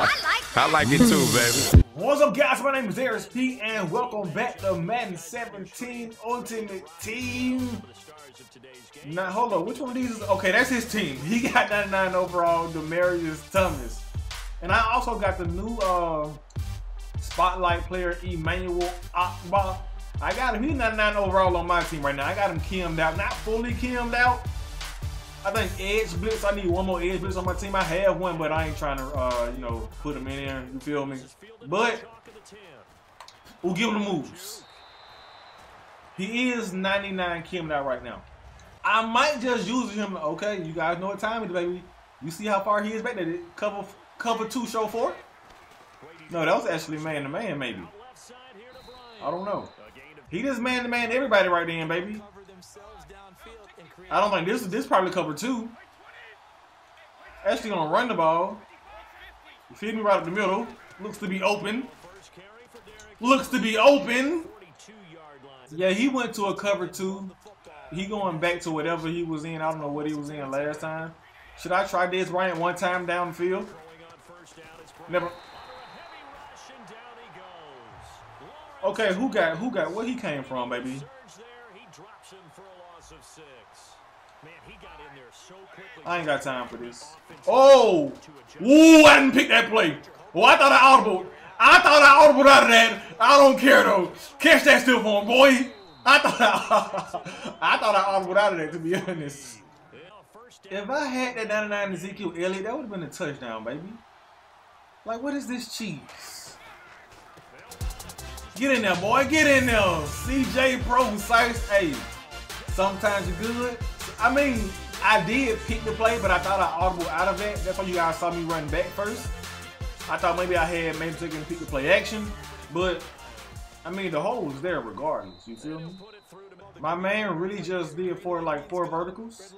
I like it too, baby. What's up, guys? My name is Daryus P, and welcome back to Madden 17 Ultimate Team. Now, hold on. Which one of these is... Okay, that's his team. He got 99 overall, Demaryius Thomas. And I also got the new uh, Spotlight player, Emmanuel Ogbah. I got him. He's 99 overall on my team right now. I got him chemmed out. Not fully chemmed out. I think Edge Blitz, I need one more Edge Blitz on my team. I have one, but I ain't trying to, uh, you know, put him in there. You feel me? But we'll give him the moves. He is 99 chemmed out right now. I might just use him. Okay, you guys know what time it is, baby. You see how far he is back there? Cover, cover two, show four. No, that was actually man to man, maybe. I don't know. He just man to man everybody right then, baby. I don't think this is this probably cover two. Actually gonna run the ball. You feed me right up the middle. Looks to be open. Looks to be open. Yeah, he went to a cover two. He going back to whatever he was in. I don't know what he was in last time. Should I try this right one time downfield? Never. Okay, who got who got where he came from, baby? I ain't got time for this. Oh! Ooh, I didn't pick that play. Oh, I thought I audible. I thought I audible out of that. I don't care though. Catch that still for him, boy. I thought I, I thought I audible out of that to be honest. If I had that 99 Ezekiel Elliott, that would have been a touchdown, baby. Like, what is this cheese? Get in there, boy. Get in there. CJ Prosise. Hey, sometimes you're good. I mean, I did pick the play, but I thought I audible out of that. That's why you guys saw me run back first. I thought maybe I had maybe taken pick the play action, but I mean the hole was there regardless. You feel me? My man really just did four like four verticals.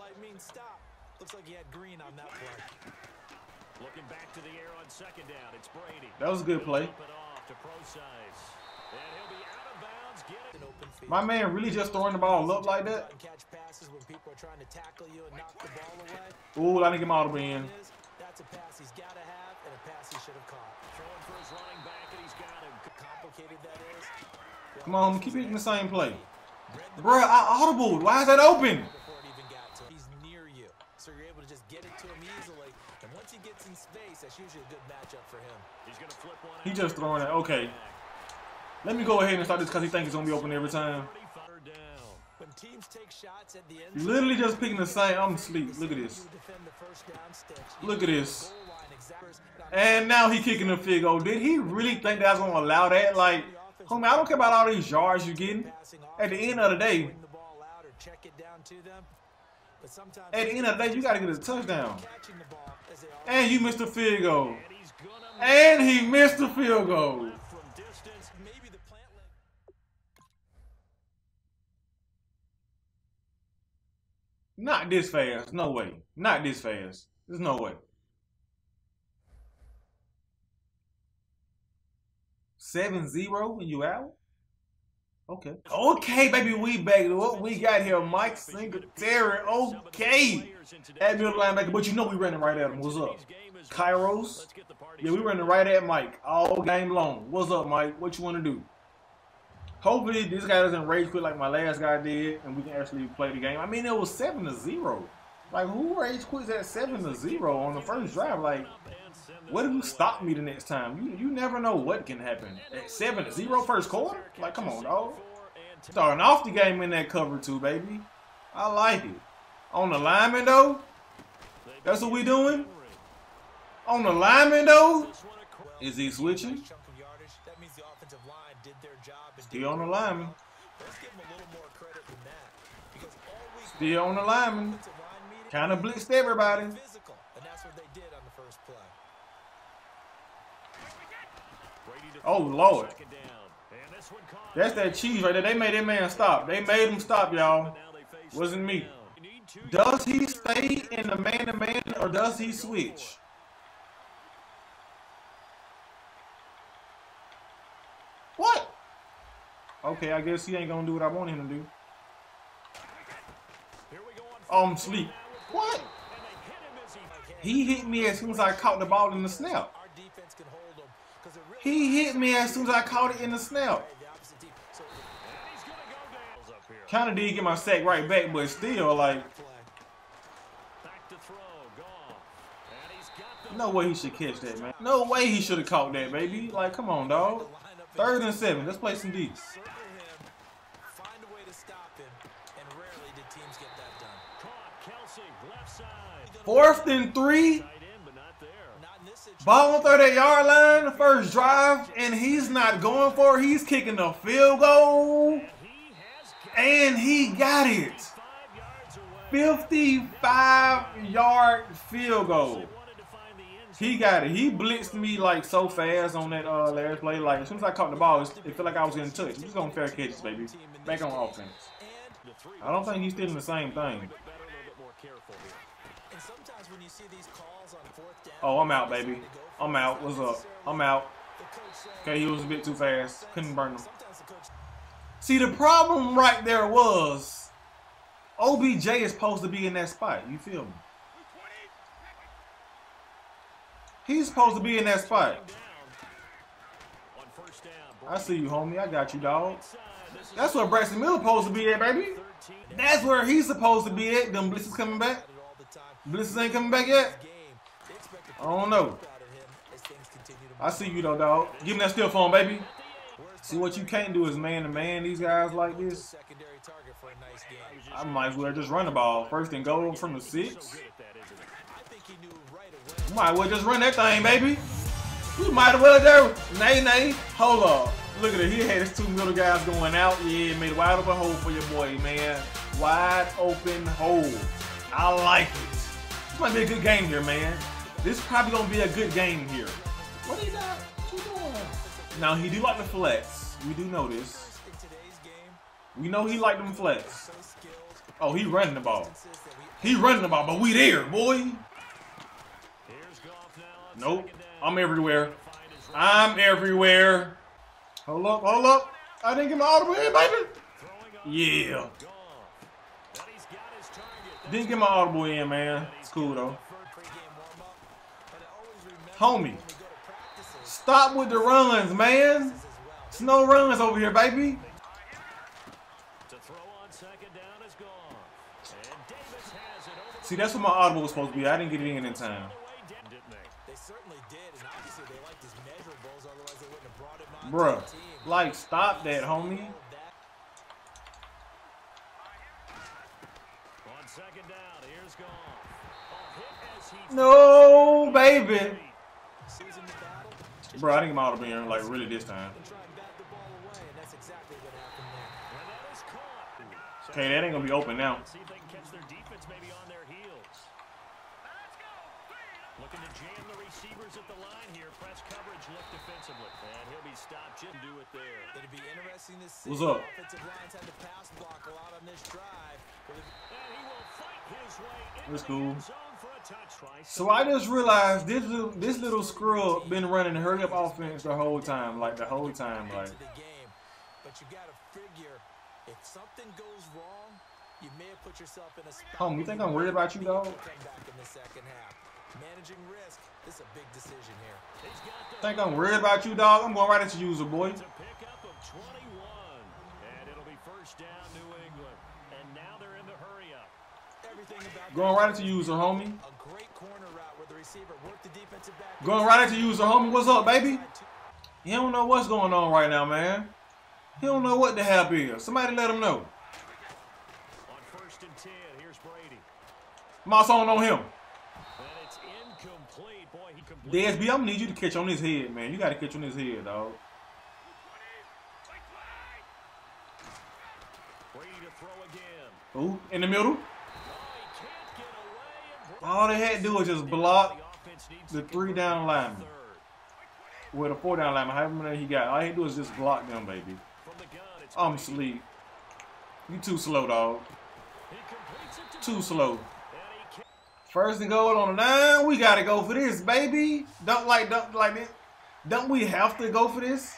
That was a good play. My man really just throwing the ball up like that. Ooh, I get my audible in. That's a pass he's got to have and a pass he should have caught. Throwing for his running back and he's got him. Complicated that is. Come on, keep hitting the same play. Bruh, I audible. Why is that open? He's near you, so you're able to just get it to him easily. And once he gets in space, that's usually a good matchup for him. He's gonna flip one. He just throwing it. Okay. Let me go ahead and start this because he thinks it's gonna be open every time. Literally just picking the same. I'm asleep. Look at this. Look at this. And now he kicking the field goal. Did he really think that's gonna allow that? Like, homie, I don't care about all these yards you're getting. At the end of the day, at the end of the day, you gotta get a touchdown. And you missed the field goal. And he missed the field goal. Not this fast. No way. Not this fast. There's no way. Seven zero and you out? Okay. Okay, baby, we back. What we got here, Mike Singletary. Okay. At middle linebacker, but you know we running right at him. What's up? Kairos. Yeah, we running right at Mike all game long. What's up, Mike? What you want to do? Hopefully this guy doesn't rage quit like my last guy did, and we can actually play the game. I mean, it was seven to zero. Like who rage quits at seven to zero on the first drive? Like, what if you stop me the next time? You you never know what can happen at seven to zero first quarter. Like, come on, dog. Starting off the game in that cover two, baby. I like it. On the lineman though, that's what we doing. On the lineman though, is he switching? Still on the lineman. Still on the lineman. Kind of blitzed everybody. Oh, Lord. That's that cheese right there. They made that man stop. They made him stop, y'all. Wasn't me. Does he stay in the man-to-man -man, or does he switch? Okay, I guess he ain't gonna do what I want him to do. Oh, I'm sleep. What? He hit me as soon as I caught the ball in the snap. He hit me as soon as I caught it in the snap. Kind of did get my sack right back, but still, like, no way he should catch that, man. No way he should have caught that, baby. Like, come on, dog. Third and seven. Let's play some D. Fourth and three. Ball on 38 yard line, first drive, and he's not going for it. He's kicking a field goal. And he got it. 55 yard field goal. He got it. He blitzed me like so fast on that uh, last play. Like as soon as I caught the ball, it felt like I was getting touched. He's on fair catches, baby. Back on offense. I don't think he's still in the same thing. Oh, I'm out, baby. I'm out. What's up? I'm out. Okay, he was a bit too fast. Couldn't burn him. See, the problem right there was OBJ is supposed to be in that spot. You feel me? He's supposed to be in that spot. I see you, homie. I got you, dog. That's what Braxton Miller supposed to be at, baby. That's where he's supposed to be at. Them blitzes coming back. Blitzes ain't coming back yet. I don't know. I see you though, dog. Give me that still phone, baby. See what you can't do is man to man these guys like this. I might as well just run the ball. First and goal from the six. Might as well just run that thing, baby. We might as well just nay nay. Hold up. Look at it. He had his two middle guys going out. Yeah, made a wide open hole for your boy, man. Wide open hole. I like it. This might be a good game here, man. This is probably gonna be a good game here. What are you doing? What you doing? Now he do like the flex. We do know this. We know he like them flex. Oh, he running the ball. He running the ball, but we there, boy. Nope. I'm everywhere. I'm everywhere. Hold up, hold up. I didn't get my audible in, baby. Yeah. Didn't get my audible in, man. It's cool, though. Homie. Stop with the runs, man. There's no runs over here, baby. See, that's what my audible was supposed to be. I didn't get it in in time. Bruh, like, stop that, homie. No, baby. Bro, I think I'm out of here, like, really this time. Okay, that ain't gonna be open now. Looking to jam the receivers at the line here. Press coverage look defensively. And he'll be stopped. Just do it there. It'd be interesting to see What's up? offensive lines had to pass block a lot on this drive. And he will fight his way That's cool. So I just realized this little, this little scrub been running hurry up offense the whole time, like the whole time, like. But you gotta figure if something goes wrong, you may have put yourself in a spot. Home, you think I'm worried about you, dog? Managing risk. This is a big decision here. Think I'm worried about you, dog? I'm going right into user, boy. Going right into user, homie. Going right into user, homie. What's up, baby? He don't know what's going on right now, man. He don't know what the hell is. Somebody let him know. On first and ten, here's Brady. My song on him. DSB, I'm gonna need you to catch on his head, man. You gotta catch on his head, dog. Ooh, in the middle. All they had to do was just block the three down lineman. Well, the four down lineman, however many he got. All he had to do is just block them, baby. I'm sleep. You too slow, dog. Too slow. First and goal on the nine. We gotta go for this, baby. Don't like don't like this. Don't we have to go for this?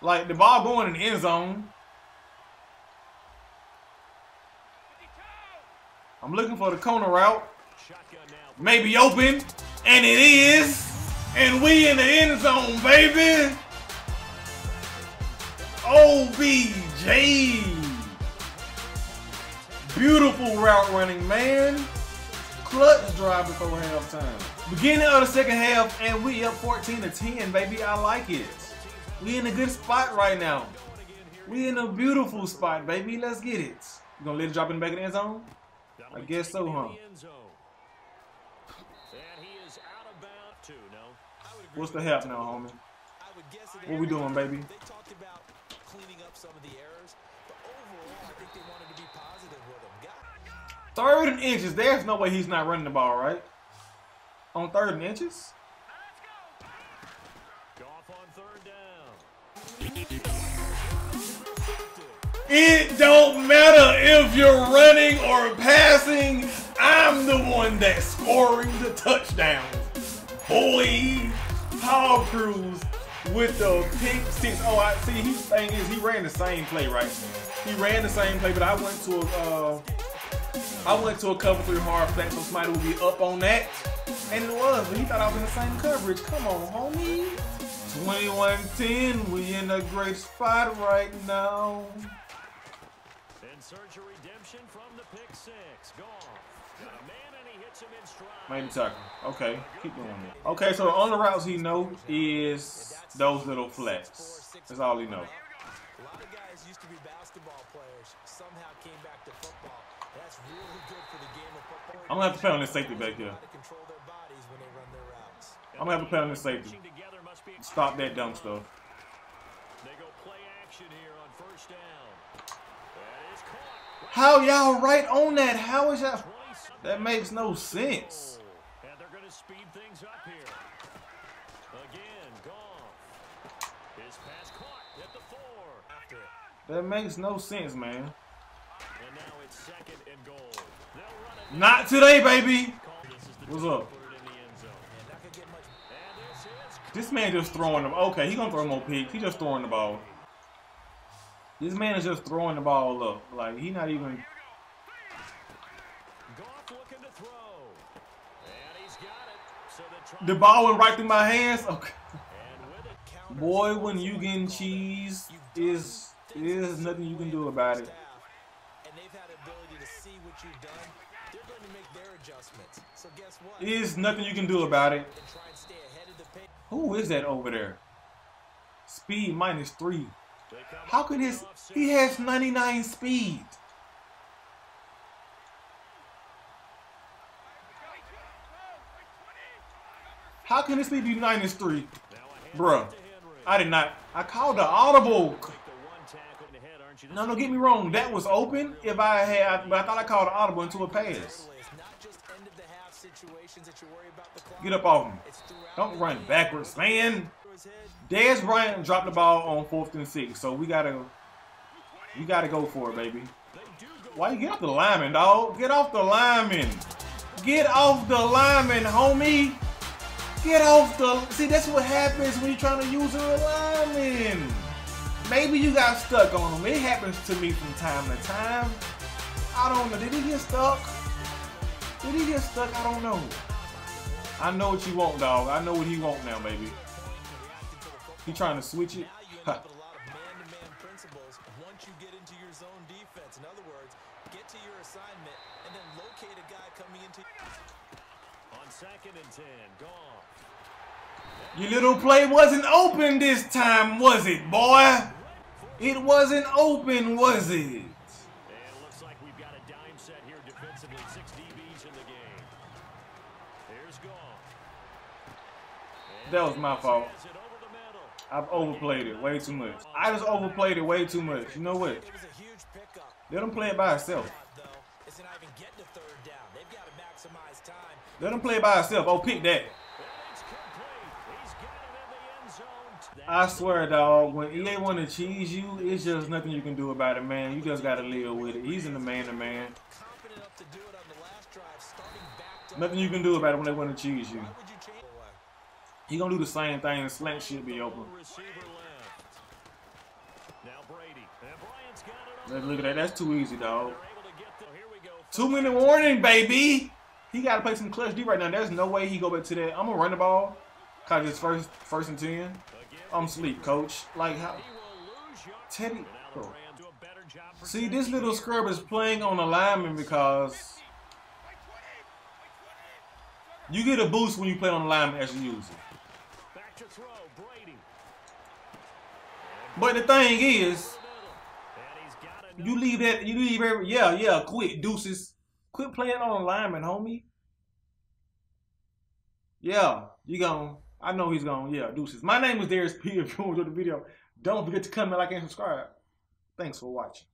Like the ball going in the end zone. I'm looking for the corner route. Maybe open. And it is. And we in the end zone, baby. OBJ. Beautiful route running, man. Clutch drive before halftime. Beginning of the second half, and we up 14 to 10, baby. I like it. We in a good spot right now. We in a beautiful spot, baby. Let's get it. You gonna let it drop in the back of the end zone? I guess so, huh? What's the half now, homie? What we doing, baby? Third and inches. There's no way he's not running the ball, right? On third and inches? It don't matter if you're running or passing. I'm the one that's scoring the touchdown. Boy, Paul Cruz with the pick six. Oh, I see. He thing is he ran the same play, right? He ran the same play, but I went to a uh, I went to a cover three hard flat, so somebody would be up on that, and it was. But he thought I was in the same coverage. Come on, homie. 21-10. We in a great spot right now. Search a redemption from the pick six. goal man and he hits him in the stroke Maybe tackle. Okay, keep doing it. Okay, so the only routes he know is those little flats. That's all he know. A lot of guys used to be basketball players. Somehow came back to football. That's really good for the game of football. I'm gonna have to play on this safety back here. I'm gonna have to play on this safety. Stop that dumb stuff. How y'all right on that? How is y'all? That makes no sense. Oh, and they're going to speed things up here. Again, Goff. His pass caught at the four. That makes no sense, man. And now it's second and goal. Not today, baby. What's up? This man just throwing them. Okay, he gonna throw more picks. He just throwing the ball. This man is just throwing the ball up. Like, he not even... The ball went right through my hands? Okay. Boy, when you getting cheese, is is nothing you can do about it. Is nothing you can do about it. Who is that over there? Speed minus three. How can his he has 99 speed? How can this speed be minus three? Bruh. I did not. I called the audible. No, no, get me wrong. That was open. If I had, but I thought I called the audible into a pass. Get up off him. Don't run backwards, man. Dez Bryant dropped the ball on fourth and six, so we gotta we gotta go for it, baby. Why you get off the lineman, dog? Get off the lineman. Get off the lineman, homie. Get off the see that's what happens when you're trying to use a lineman. Maybe you got stuck on him. It happens to me from time to time. I don't know. Did he get stuck? Did he get stuck? I don't know. I know what you want, dog. I know what he want now, baby. He trying to switch it. Huh. Once you get into your zone defense, in other words, get to your assignment and then locate a guy coming into on second and ten, gone. Your little play wasn't open this time, was it, boy? It wasn't open, was it? That was my fault. I've overplayed it way too much. I just overplayed it way too much. You know what? Let him play it by himself. Let him play it by himself. Oh, pick that. I swear, dog, when EA want to cheese you, it's just nothing you can do about it, man. You just got to live with it. He's in the man-to-man. Nothing you can do about it when they want to cheese you. He gonna do the same thing. The slant should be open. Look at that. That's too easy, dog. Two minute warning, baby. He got to play some clutch D right now. There's no way he go back to that. I'm gonna run the ball. Cause it's first, first and ten. I'm sleep, coach. Like how? Teddy. See, this little scrub is playing on the lineman because you get a boost when you play on the lineman as you use it. But the thing is, you leave that, you leave every, yeah, yeah, quit, deuces. Quit playing on the lineman, homie. Yeah, you gone. I know he's gone. Yeah, deuces. My name is Daryus P. If you enjoyed the video, don't forget to comment, like, and subscribe. Thanks for watching.